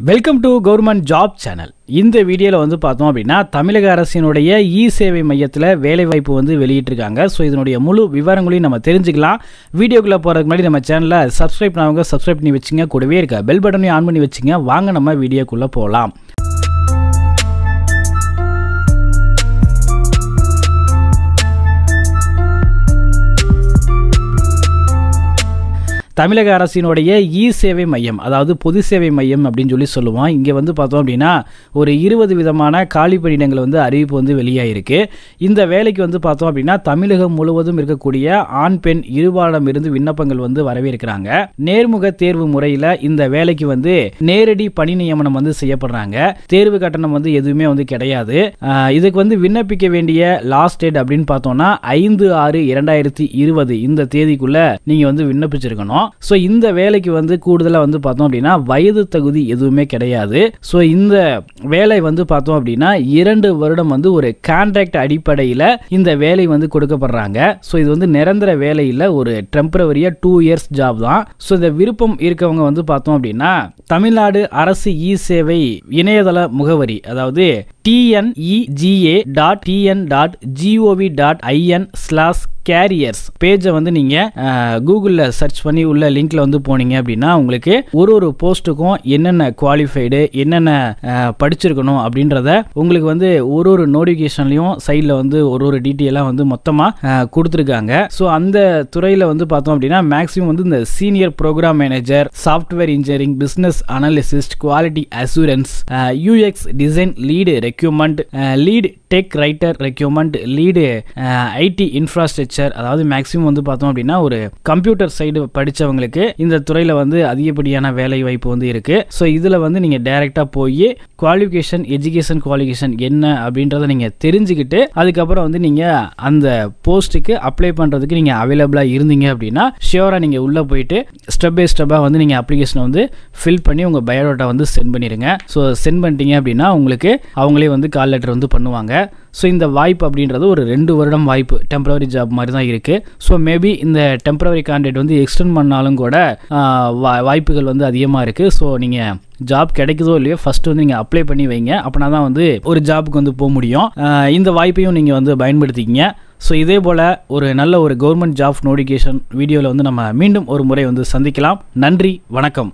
Welcome to government job channel இந்த வீடியோவில் வந்து பார்த்தோம் அப்படின்னா தமிழக அரசினுடைய இ சேவை மையத்தில் வேலைவாய்ப்பு வந்து வெளியிட்டிருக்காங்க. ஸோ இதனுடைய முழு விவரங்களையும் நம்ம தெரிஞ்சுக்கலாம். வீடியோக்குள்ளே போகிறதுக்கு முன்னாடி நம்ம சேனலை சப்ஸ்கிரைப் பண்ணவங்க சப்ஸ்கிரைப் பண்ணி வச்சுங்க. கூடவே இருக்க பெல் பட்டனையும் ஆன் பண்ணி வச்சுங்க. வாங்க நம்ம வீடியோக்குள்ளே போகலாம் தமிழக அரசினுடைய இ சேவை மையம் அதாவது பொது சேவை மையம் அப்படின்னு சொல்லி சொல்லுவோம். இங்கே வந்து பார்த்தோம் அப்படின்னா ஒரு இருபது விதமான காலி பணியிடங்கள் வந்து அறிவிப்பு வந்து வெளியாகிருக்கு இந்த வேலைக்கு வந்து பார்த்தோம் அப்படின்னா தமிழகம் முழுவதும் இருக்கக்கூடிய ஆண் பெண் இருபாலம் இருந்து விண்ணப்பங்கள் வந்து வரவேற்கிறாங்க. நேர்முக தேர்வு முறையில் இந்த வேலைக்கு வந்து நேரடி பணி நியமனம் வந்து செய்யப்படுறாங்க. தேர்வு கட்டணம் வந்து எதுவுமே வந்து கிடையாது. இதுக்கு வந்து விண்ணப்பிக்க வேண்டிய லாஸ்ட் டேட் அப்படின்னு பார்த்தோம்னா ஐந்து ஆறு இரண்டாயிரத்தி இருபது இந்த தேதிக்குள்ள நீங்க வந்து விண்ணப்பிச்சிருக்கணும். ஸோ இந்த வேலைக்கு வந்து கூடுதலாக வந்து பார்த்தோம் அப்படின்னா வயது தகுதி எதுவுமே கிடையாது. ஸோ இந்த வேலை வந்து பார்த்தோம் அப்படின்னா இரண்டு வருடம் வந்து ஒரு கான்ட்ராக்ட் அடிப்படையில் இந்த வேலை வந்து கொடுக்கப்படுறாங்க. ஸோ இது வந்து நிரந்தர வேலையில் ஒரு டெம்பரவரியாக டூ இயர்ஸ் ஜாப் தான். ஸோ இந்த விருப்பம் இருக்கவங்க வந்து பார்த்தோம் அப்படின்னா தமிழ்நாடு அரசு இ சேவை இணையதள முகவரி அதாவது TNEGA dot TN dot GOV dot IN slash careers பேஜை வந்து நீங்கள் கூகுளில் சர்ச் பண்ணி உள்ள லிங்க்ல வந்து போனீங்க அப்படின்னா உங்களுக்கு ஒரு ஒரு போஸ்ட்டுக்கும் என்னென்ன குவாலிஃபைடு என்னென்ன படிச்சிருக்கணும் அப்படின்றத உங்களுக்கு வந்து ஒரு ஒரு நோட்டிஃபிகேஷன்லையும் சைடில் வந்து ஒரு ஒரு டீட்டெயிலாக வந்து மொத்தமாக கொடுத்துருக்காங்க. ஸோ அந்த துறையில் வந்து பார்த்தோம் அப்படின்னா மேக்ஸிமம் வந்து இந்த senior program manager software engineering business analyst quality assurance UX design lead requirement lead tech writer requirement lead IT infrastructure அதாவது மேக்ஸிமம் வந்து பார்த்தோம் அப்படின்னா ஒரு கம்ப்யூட்டர் சைடு படித்தவங்களுக்கு இந்த துறையில் வந்து அதிகப்படியான வேலை வாய்ப்பு வந்து இருக்குது ஸோ இதில் வந்து நீங்கள் டைரெக்டாக போய் குவாலிஃபிகேஷன் எஜுகேஷன் குவாலிஃபிகேஷன் என்ன அப்படின்றத நீங்கள் தெரிஞ்சுக்கிட்டு அதுக்கப்புறம் வந்து நீங்கள் அந்த போஸ்ட்டுக்கு அப்ளை பண்ணுறதுக்கு நீங்கள் அவைலபிளாக இருந்தீங்க அப்படின்னா ஷியோராக நீங்கள் உள்ளே போயிட்டு ஸ்டெப் பை ஸ்டெப்பாக வந்து நீங்கள் அப்ளிகேஷனை வந்து ஃபில் பண்ணி உங்கள் பயோடேட்டா வந்து சென்ட் பண்ணிடுங்க ஸோ சென்ட் பண்ணிட்டீங்க அப்படின்னா உங்களுக்கு அவங்களே வந்து கால் லெட்டர் வந்து பண்ணுவாங்க. ஸோ இந்த வாய்ப்பு அப்படின்றது ஒரு ரெண்டு வருடம் வாய்ப்பு டெம்பரவரி ஜாப் மாதிரி தான் இருக்குது ஸோ மேபி இந்த டெம்பரவரி கான்ட்ராக்ட் வந்து எக்ஸ்டெண்ட் பண்ணாலும் கூட வா- வாய்ப்புகள் வந்து அதிகமாக இருக்குது ஸோ நீங்கள் ஜாப் கிடைக்குதோ இல்லையோ ஃபஸ்ட்டு வந்து நீங்கள் அப்ளை பண்ணி வைங்க. அப்படின்னா தான் வந்து ஒரு ஜாபுக்கு வந்து போக முடியும். இந்த வாய்ப்பையும் நீங்கள் வந்து பயன்படுத்திக்கிங்க. ஸோ இதே போல் ஒரு நல்ல ஒரு கவர்மெண்ட் ஜாப் நோட்டிஃபிகேஷன் வீடியோவில் வந்து நம்ம மீண்டும் ஒரு முறை வந்து சந்திக்கலாம். நன்றி வணக்கம்.